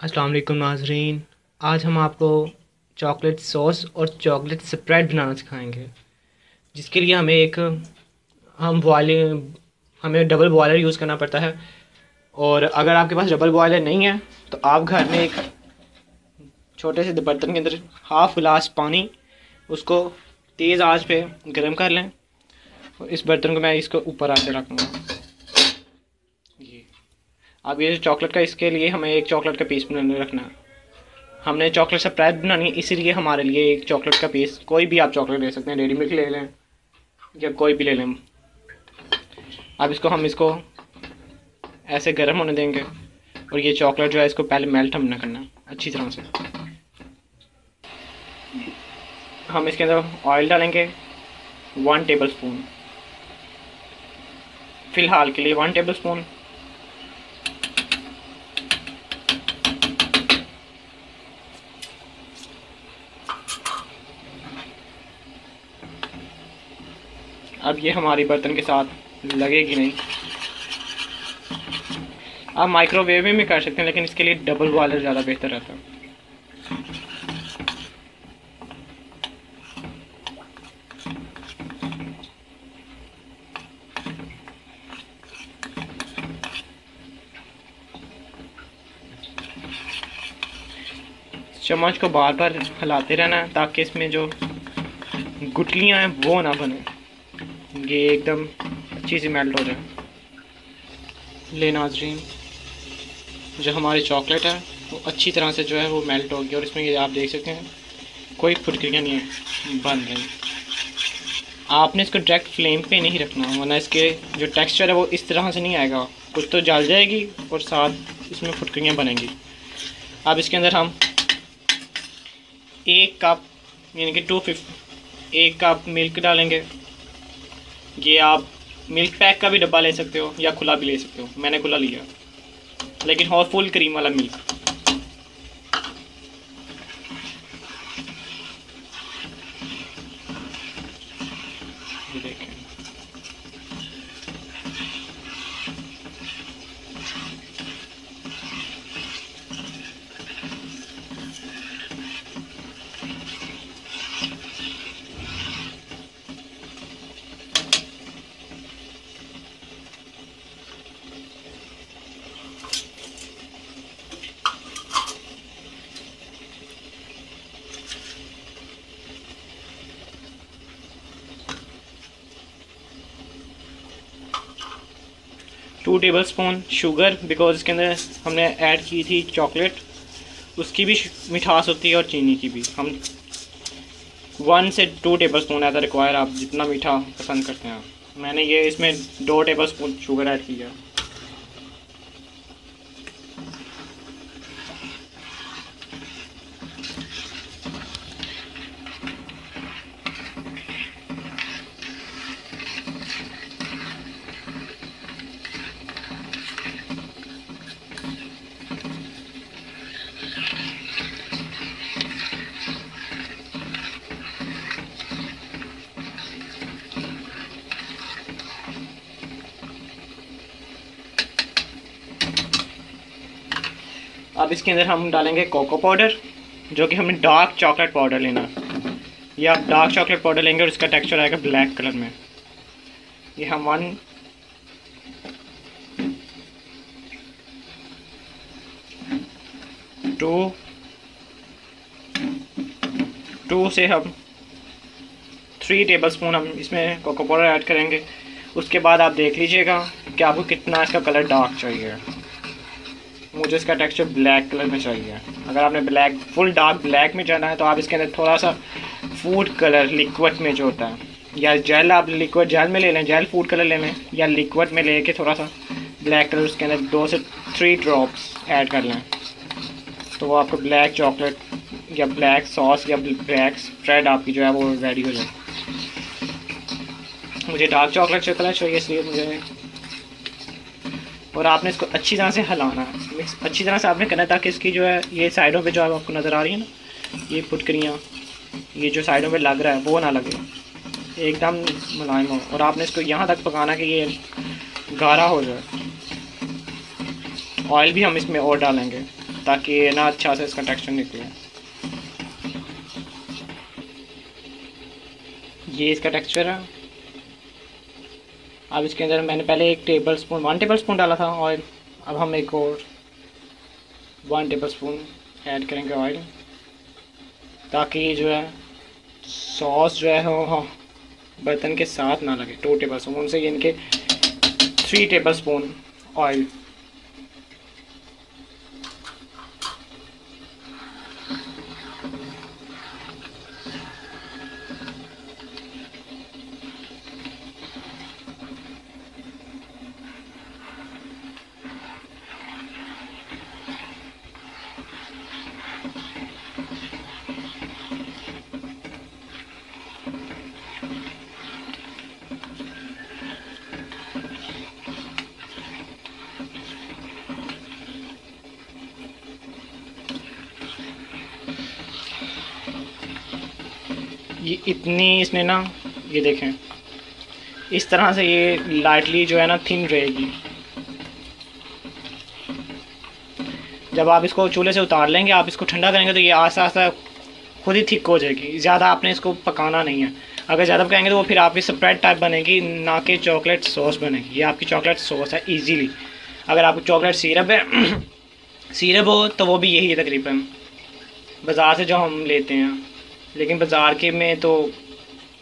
अस्सलाम वालेकुम नाजरीन। आज हम आपको चॉकलेट सॉस और चॉकलेट स्प्रेड बनाना सिखाएँगे, जिसके लिए हमें एक, हम बॉयलिंग हमें डबल बॉयलर यूज़ करना पड़ता है। और अगर आपके पास डबल बॉयलर नहीं है तो आप घर में एक छोटे से बर्तन के अंदर हाफ़ गिलास पानी, उसको तेज़ आँच पे गर्म कर लें। और इस बर्तन को मैं इसको ऊपर आके रखूँगा। अब ये चॉकलेट का इसके लिए हमें एक चॉकलेट का पीस बनाने रखना हमने चॉकलेट स्प्रेड बनानी है, इसीलिए हमारे लिए एक चॉकलेट का पीस कोई भी आप चॉकलेट ले सकते हैं रेडी मिल्क ले लें, या कोई भी ले लें। अब इसको हम इसको ऐसे गर्म होने देंगे, और ये चॉकलेट जो है, इसको पहले मेल्ट हमने करना अच्छी तरह से। हम इसके अंदर ऑयल डालेंगे वन टेबल स्पून फ़िलहाल के लिए वन टेबल स्पून अब ये हमारी बर्तन के साथ लगेगी नहीं। आप माइक्रोवेव में भी कर सकते हैं, लेकिन इसके लिए डबल बॉयलर ज़्यादा बेहतर रहता है। चम्मच को बार बार हिलाते रहना ताकि इसमें जो गुटलियाँ हैं, वो ना बने। ये एकदम अच्छी सी मेल्ट हो। जाए ले नाजरीन जो हमारी चॉकलेट है, वो अच्छी तरह से जो है वो मेल्ट होगी और इसमें ये आप देख सकते हैं, कोई फुटकरियाँ नहीं है, बन रही आपने इसको डायरेक्ट फ्लेम पे नहीं रखना, वरना इसके जो टेक्सचर है वो इस तरह से नहीं आएगा। कुछ तो जल जाएगी और साथ इसमें फुटकरियाँ बनेंगी। अब इसके अंदर हम एक कप यानी कि टू फिफ्ट एक कप मिल्क डालेंगे। ये आप मिल्क पैक का भी डब्बा ले सकते हो या खुला भी ले सकते हो। मैंने खुला लिया। लेकिन और फुल क्रीम वाला मिल्क देखें। Two tablespoon sugar because इसके अंदर हमने ऐड की थी चॉकलेट उसकी भी मिठास होती है और चीनी की भी। हम वन से टू टेबल स्पून ऐसा रिक्वायर आप जितना मीठा पसंद करते हैं। मैंने ये इसमें दो टेबल स्पून शुगर ऐड किया। अब इसके अंदर हम डालेंगे कोको पाउडर जो कि हमें डार्क चॉकलेट पाउडर लेना। ये आप डार्क चॉकलेट पाउडर लेंगे और इसका टेक्सचर आएगा ब्लैक कलर में। ये हम वन टू टू से हम थ्री टेबल स्पून हम इसमें कोको पाउडर ऐड करेंगे। उसके बाद आप देख लीजिएगा कि आपको कितना इसका कलर डार्क चाहिए। मुझे इसका टेक्सचर ब्लैक कलर में चाहिए। अगर आपने ब्लैक फुल डार्क ब्लैक में जाना है तो आप इसके अंदर थोड़ा सा फ़ूड कलर लिक्विड में जो होता है, या जेल आप लिक्विड जेल में ले लें जेल फ़ूड कलर ले लें, या लिक्विड में लेके थोड़ा सा ब्लैक कलर उसके अंदर दो से थ्री ड्रॉप्स ऐड कर लें। तो वो आपको ब्लैक चॉकलेट या ब्लैक सॉस या ब्लैक स्प्रेड आपकी जो है वो रेडी हो जाए मुझे डार्क चॉकलेट चॉकलेट चाहिए इसलिए मुझे और आपने इसको अच्छी तरह से हिलाना है। अच्छी तरह से आपने करना है ताकि इसकी जो है, ये साइडों पे जो है आपको नज़र आ रही है ना, ये फुटकरियाँ, ये जो साइडों पे लग रहा है, वो ना लगे। एकदम मुलायम हो। और आपने इसको यहाँ तक पकाना कि ये गाढ़ा हो जाए। ऑयल भी हम इसमें और डालेंगे, ताकि ना अच्छा से इसका टेक्सचर निकले। ये इसका टेक्सचर है। अब इसके अंदर मैंने पहले एक tablespoon one tablespoon डाला था ऑयल अब हम एक और वन टेबल स्पून ऐड करेंगे ऑयल ताकि जो है सॉस जो है, वो बर्तन के साथ ना लगे. टू टेबल स्पून से इनके थ्री टेबल स्पून ऑयल ये इतनी इसने ना, ये देखें। इस तरह से ये लाइटली जो है ना थिन रहेगी। जब आप इसको चूल्हे से उतार लेंगे, आप इसको ठंडा करेंगे तो ये आस्ता आस्ता खुद ही थिक हो जाएगी। ज़्यादा आपने इसको पकाना नहीं है। अगर ज़्यादा पकाएँगे तो वो फिर आपकी स्प्रेड टाइप बनेगी, ना कि चॉकलेट सॉस बनेगी। ये आपकी चॉकलेट सॉस है इजीली अगर आपकी चॉकलेट सिरप है सिरप हो तो वो भी यही है तकरीबन। बाज़ार से जो हम लेते हैं। लेकिन बाज़ार के में तो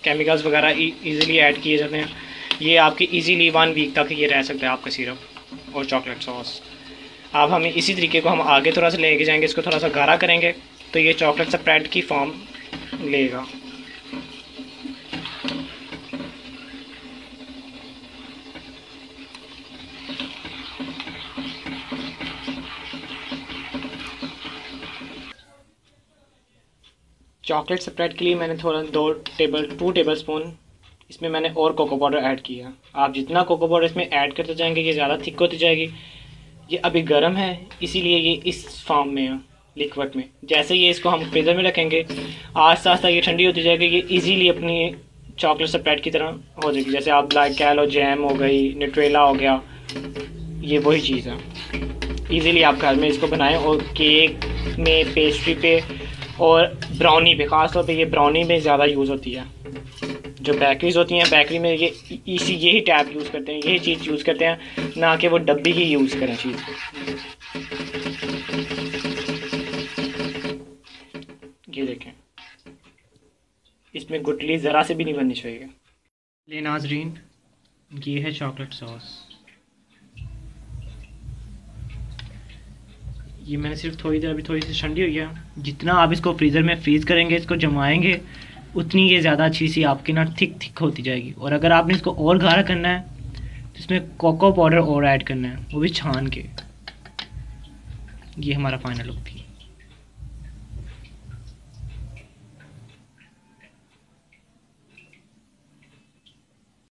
केमिकल्स वगैरह इजीली ऐड किए जाते हैं। ये आपके इजीली वन वीक तक ये रह सकता है आपका सिरप और चॉकलेट सॉस अब हम इसी तरीके को हम आगे थोड़ा सा लेके जाएँगे, इसको थोड़ा सा गाढ़ा करेंगे तो ये चॉकलेट स्प्रेड की फॉर्म लेगा। चॉकलेट स्प्रेड के लिए मैंने थोड़ा दो टेबल टू टेबल स्पून इसमें मैंने और कोको पाउडर ऐड किया। आप जितना कोको पाउडर इसमें ऐड करते जाएँगे, ये ज़्यादा थिक होती जाएगी। ये अभी गर्म है, इसीलिए ये इस फॉर्म में है लिक्विड में। जैसे ये इसको हम फ्रीज़र में रखेंगे आस्ता आस्ता ये ठंडी होती जाएगी, ये इजीली अपनी चॉकलेट स्प्रेड की तरह हो जाएगी। जैसे आप लाइक कह लो जैम हो गई न्यूट्रेला हो गया, ये वही चीज़ है। इजीली आप घर में इसको बनाएँ और केक में पेस्ट्री पे और ब्राउनी पे ख़ास तौर पे ये ब्राउनी में ज़्यादा यूज़ होती है। जो बेकरीज होती हैं बेकरी में ये, इसी, यही टैप यूज़ करते हैं, यही चीज़ यूज़ करते हैं, ना कि वो डब्बी ही यूज़ करें चीज़। ये देखें। इसमें गुटली ज़रा से भी नहीं बननी चाहिए। ले नाजरीन, ये है चॉकलेट सॉस ये मैंने सिर्फ़ थोड़ी देर अभी थोड़ी सी ठंडी है। जितना आप इसको फ्रीज़र में फ्रीज़ करेंगे, इसको जमाएँगे, उतनी ये ज़्यादा अच्छी सी आपकी ना थिक थिक होती जाएगी। और अगर आपने इसको और गाढ़ा करना है तो इसमें कोको पाउडर और ऐड करना है, वो भी छान के। ये हमारा फाइनल लुक थी।